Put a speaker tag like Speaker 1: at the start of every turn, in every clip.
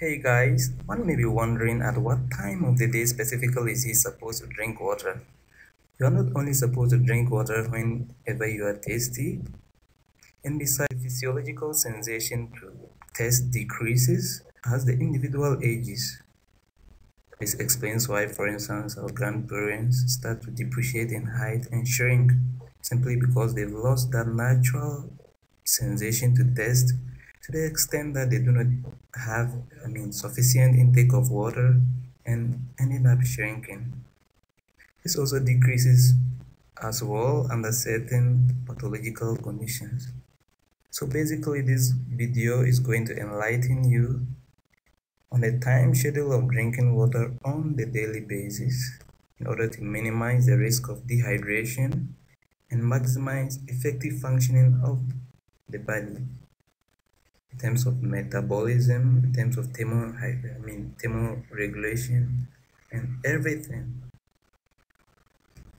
Speaker 1: Hey guys, one may be wondering at what time of the day specifically is he supposed to drink water? You are not only supposed to drink water whenever you are thirsty, and besides, physiological sensation to thirst decreases as the individual ages. This explains why, for instance, our grandparents start to depreciate in height and shrink simply because they've lost that natural sensation to thirst to the extent that they do not have, I mean, sufficient intake of water and ended up shrinking. This also decreases as well under certain pathological conditions. So basically this video is going to enlighten you on the time schedule of drinking water on the daily basis in order to minimize the risk of dehydration and maximize effective functioning of the body in terms of metabolism, in terms of thermo, I mean thermoregulation, and everything.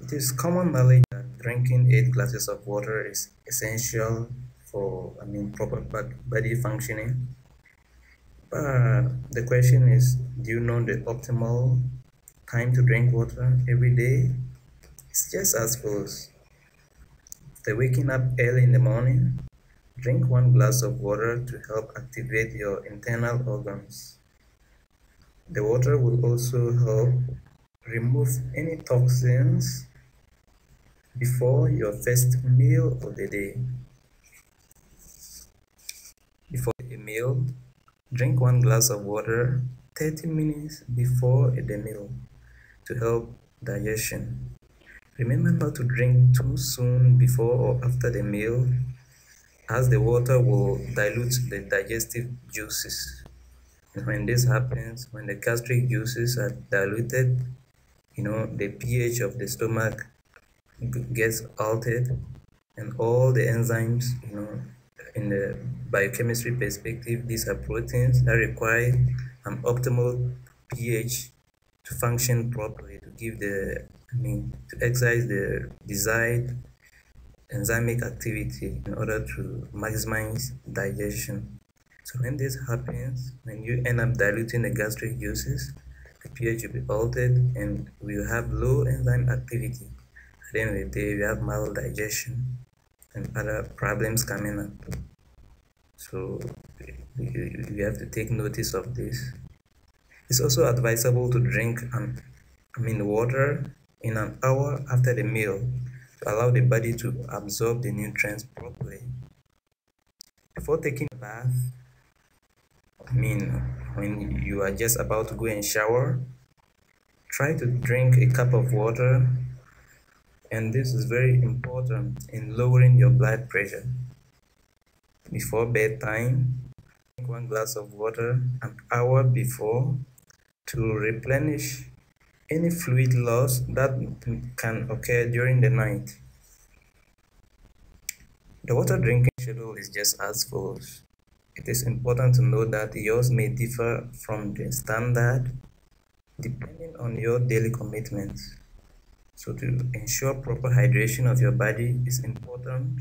Speaker 1: It is common knowledge that drinking eight glasses of water is essential for, I mean, proper body functioning. But the question is, do you know the optimal time to drink water every day? It's just as follows. After waking up early in the morning, Drink one glass of water to help activate your internal organs. The water will also help remove any toxins before your first meal of the day. Before a meal, drink one glass of water 30 minutes before the meal to help digestion. Remember not to drink too soon before or after the meal as the water will dilute the digestive juices. And when this happens, when the gastric juices are diluted, you know, the pH of the stomach gets altered and all the enzymes, you know, in the biochemistry perspective, these are proteins that require an optimal pH to function properly, to give the, I mean, to exercise the desired enzymic activity in order to maximize digestion. So when this happens, when you end up diluting the gastric juices, the pH will be altered and we will have low enzyme activity. At the end of the day, we have maldigestion and other problems coming up. So you, have to take notice of this. It's also advisable to drink um, I mean water in an hour after the meal to allow the body to absorb the nutrients properly. Before taking a bath, I mean, when you are just about to go and shower, try to drink a cup of water, and this is very important in lowering your blood pressure. Before bedtime, drink one glass of water an hour before to replenish any fluid loss that can occur during the night. The water drinking schedule is just as follows. It is important to note that yours may differ from the standard depending on your daily commitments. So to ensure proper hydration of your body is important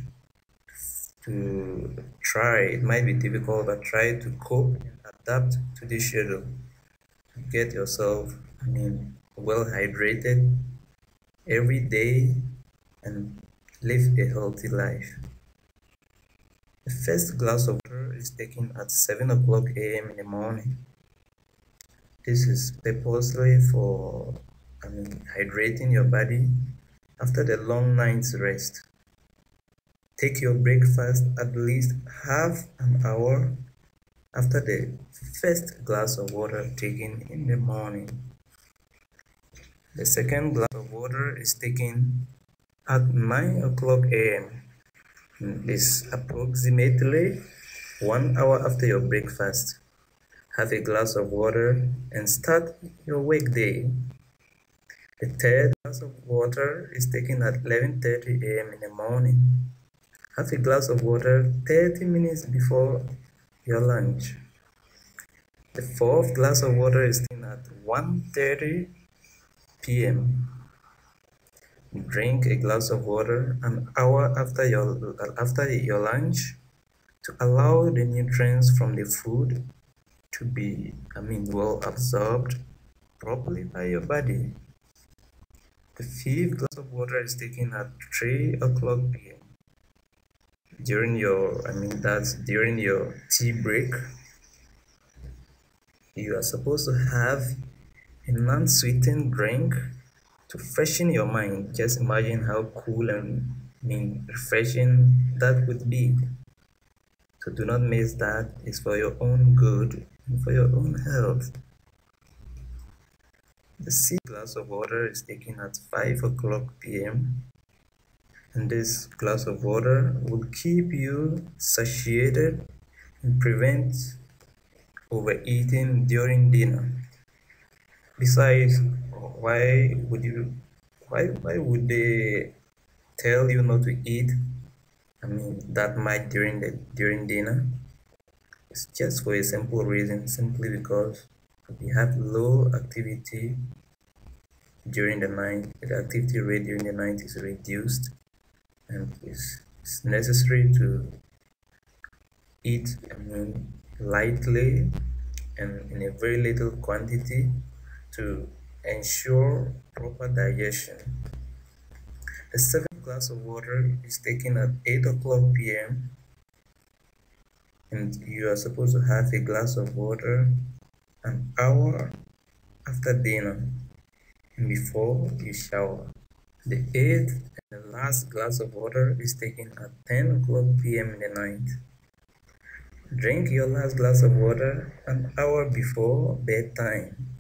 Speaker 1: to try, it might be difficult, but try to cope and adapt to this schedule. Get yourself, I mean, well hydrated every day and live a healthy life. The first glass of water is taken at 7 o'clock a.m. in the morning. This is purposely for I mean, hydrating your body after the long night's rest. Take your breakfast at least half an hour after the first glass of water taken in the morning. The second glass of water is taken at 9 o'clock a.m. This approximately one hour after your breakfast. Have a glass of water and start your weekday. The third glass of water is taken at 11.30 a.m. in the morning. Have a glass of water 30 minutes before your lunch. The fourth glass of water is taken at 1.30 p.m. Drink a glass of water an hour after your, after your lunch to allow the nutrients from the food to be, I mean, well absorbed properly by your body. The fifth glass of water is taken at 3 o'clock p.m. During your, I mean, that's during your tea break. You are supposed to have a non-sweetened drink to freshen your mind. Just imagine how cool and mean refreshing that would be. So do not miss that. It's for your own good and for your own health. The sixth glass of water is taken at 5 o'clock p.m. And this glass of water will keep you satiated and prevent overeating during dinner. Besides, why would you why why would they tell you not to eat I mean that much during the during dinner? It's just for a simple reason, simply because we have low activity during the night, the activity rate during the night is reduced and it's, it's necessary to eat I mean lightly and in a very little quantity to ensure proper digestion. The seventh glass of water is taken at 8 o'clock p.m. and you are supposed to have a glass of water an hour after dinner and before you shower. The eighth and the last glass of water is taken at 10 o'clock p.m. in the night. Drink your last glass of water an hour before bedtime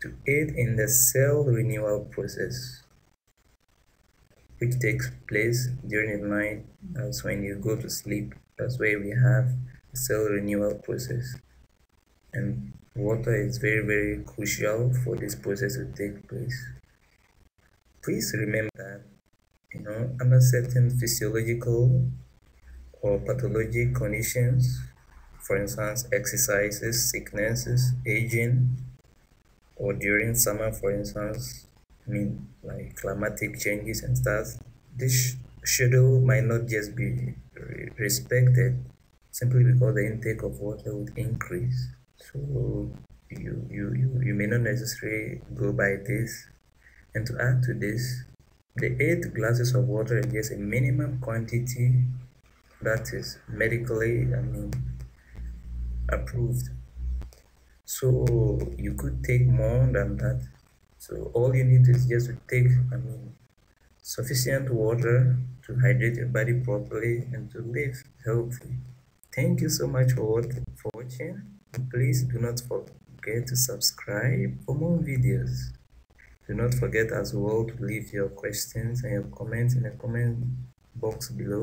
Speaker 1: to aid in the cell renewal process, which takes place during the night. That's when you go to sleep. That's where we have the cell renewal process. And water is very, very crucial for this process to take place. Please remember that, you know, under certain physiological or pathologic conditions, for instance, exercises, sicknesses, aging, or during summer for instance i mean like climatic changes and stuff this schedule might not just be respected simply because the intake of water would increase. So you you you, you may not necessarily go by this. And to add to this the eight glasses of water is just a minimum quantity that is medically i mean approved so you could take more than that. So all you need is just to take i mean sufficient water to hydrate your body properly and to live healthy. Thank you so much for, for watching. Please do not forget to subscribe for more videos. Do not forget as well to leave your questions and your comments in the comment box below